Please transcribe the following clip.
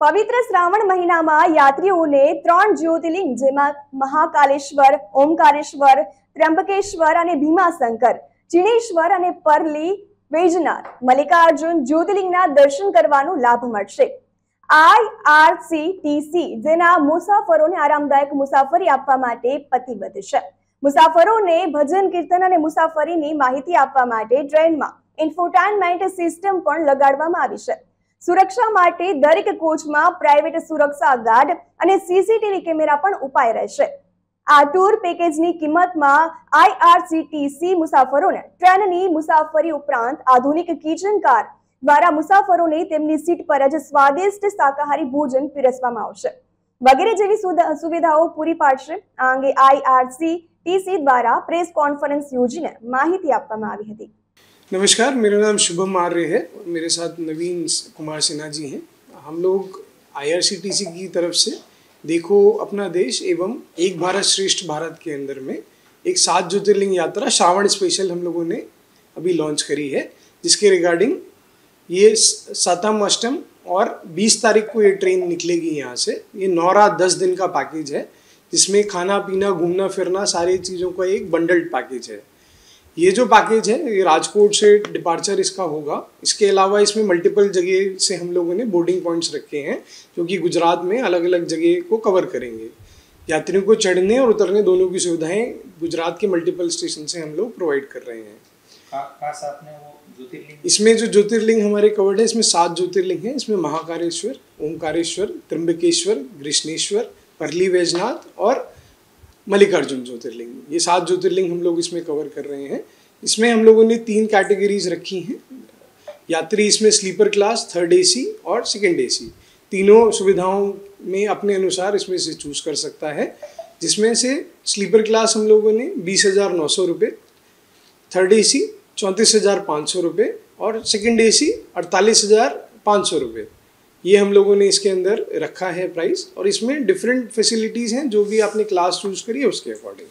પવિત્ર શ્રાવણ મહિનામાં યાત્રીઓને ત્રણ જ્યોતિર્લિંગ, જેમાં મહાકાલેશ્વર, ઓમકારેશ્વર, ત્ર્યંબકેશ્વર અને ભીમાશંકર ચિણેશ્વર અને પરલી વૈજનાથ મલ્લિકાર્જુન જ્યોતિર્લિંગના દર્શન કરવાનો લાભ મળશે. આઈઆરસીટીસી જેના મુસાફરોને આરામદાયક મુસાફરી આપવા માટે પ્રતિબદ્ધ છે. મુસાફરોને ભજન, કીર્તન અને મુસાફરીની માહિતી આપવા માટે ટ્રેનમાં ઇન્ફોટાઇનમેન્ટ સિસ્ટમ પણ લગાડવામાં આવી છે. સુરક્ષા માટે દરેક કોચમાં પ્રાઇવેટ સુરક્ષા ગાર્ડ અને સીસીટીવી કેમેરા પણ ઉપાય રહેશે. આ ટૂર પેકેજની કિંમતમાં આઈઆરસીટીસી મુસાફરોને ટ્રેનની મુસાફરી ઉપરાંત આધુનિક કિચન કાર દ્વારા મુસાફરોને તેમની સીટ પર જ સ્વાદિષ્ટ શાકાહારી ભોજન પીરસવામાં આવશે. વગેરે જેવી સુવિધાઓ પૂરી પાડશે. આ અંગે આઈઆરસીટીસી દ્વારા પ્રેસ કોન્ફરન્સ યોજીને માહિતી આપવામાં આવી હતી. नमस्कार, मेरा नाम शुभम आर्य है मेरे साथ नवीन कुमार सिन्हा जी हैं। हम लोग आईआरसीटीसी की तरफ़ से देखो अपना देश एवं एक भारत श्रेष्ठ भारत के अंदर में एक सात ज्योतिर्लिंग यात्रा, श्रावण स्पेशल हम लोगों ने अभी लॉन्च करी है, जिसके रिगार्डिंग ये सतम अष्टम और 20 तारीख को ये ट्रेन निकलेगी यहाँ से। ये नौ रात दस दिन का पैकेज है, जिसमें खाना पीना घूमना फिरना सारी चीज़ों का एक बंडल्ड पैकेज है। ये जो पैकेज है ये राजकोट से डिपार्चर इसका होगा। इसके अलावा इसमें मल्टीपल जगह से हम लोगों ने बोर्डिंग पॉइंट्स रखे हैं जो कि गुजरात में अलग अलग जगह को कवर करेंगे। यात्रियों को चढ़ने और उतरने दोनों की सुविधाएँ गुजरात के मल्टीपल स्टेशन से हम लोग प्रोवाइड कर रहे हैं। इसमें जो ज्योतिर्लिंग हमारे कवर्ड है इसमें सात ज्योतिर्लिंग हैं। इसमें महाकारेश्वर ओंकारेश्वर त्र्यंबकेश्वर कृष्णेश्वर परली वैजनाथ और मल्लिकार्जुन ज्योतिर्लिंग। ये सात ज्योतिर्लिंग हम लोग इसमें कवर कर रहे हैं। इसमें हम लोगों ने तीन कैटेगरीज रखी हैं। यात्री इसमें स्लीपर क्लास थर्ड एसी और सेकेंड एसी तीनों सुविधाओं में अपने अनुसार इसमें से चूज़ कर सकता है। जिसमें से स्लीपर क्लास हम लोगों ने बीस हज़ार नौ सौ रुपये थर्ड ए सी चौंतीस हज़ार पाँच सौ रुपये और सेकेंड ए सी अड़तालीस हज़ार पाँच सौ रुपये। ये हम लोगों ने इसके अंदर रखा है प्राइस और इसमें डिफरेंट फैसिलिटीज़ हैं जो भी आपने क्लास चूज़ करी है उसके अकॉर्डिंग